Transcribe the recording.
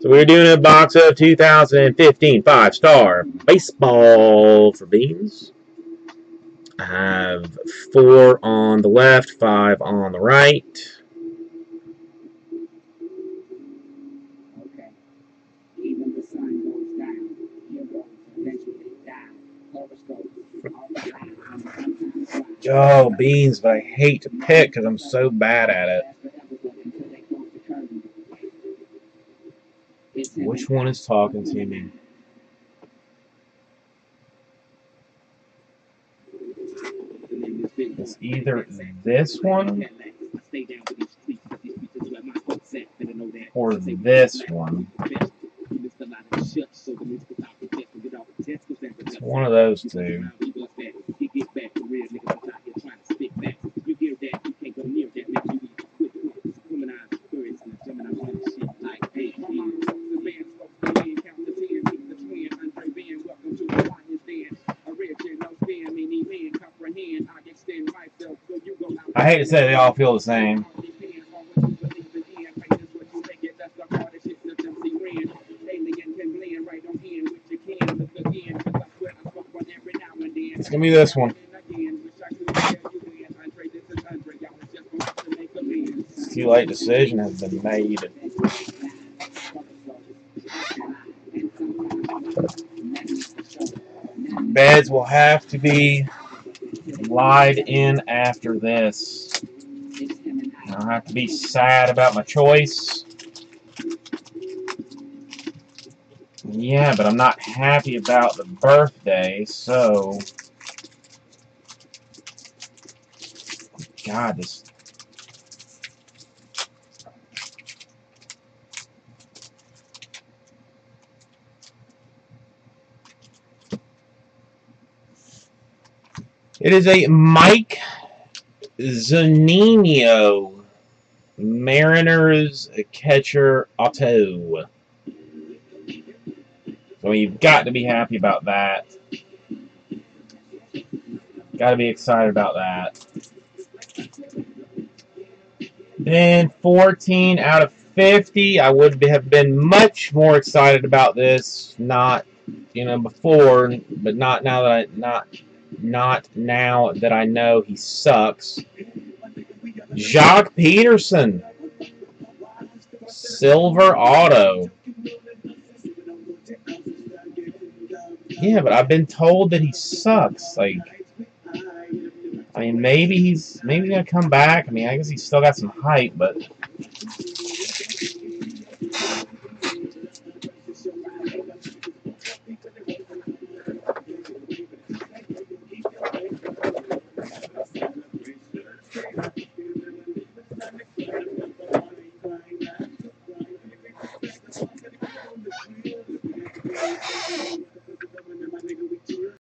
So we're doing a box of 2015 five-star baseball for Beans. I have four on the left, five on the right. Okay. Even the sun goes down, your bones eventually die. Horoscope. Oh, Beans, but I hate to pick because I'm so bad at it. Which one is talking to me? It's either this one or this one. It's one of those two. I hate to say they all feel the same. It's gonna be this one. Too late decision has been made. Beds will have to be lied in after this. I'll have to be sad about my choice. Yeah, but I'm not happy about the birthday, so... God, this... It is a Mike Zunino Mariners catcher auto. So you've got to be happy about that. Got to be excited about that. Then 14 out of 50. I would have been much more excited about this. Not, you know, before, but not now that I not not now that I know he sucks. Jace Peterson. Silver Auto. Yeah, but I've been told that he sucks. Like, I mean, maybe he's maybe he's gonna come back. I mean, I guess he's still got some hype, but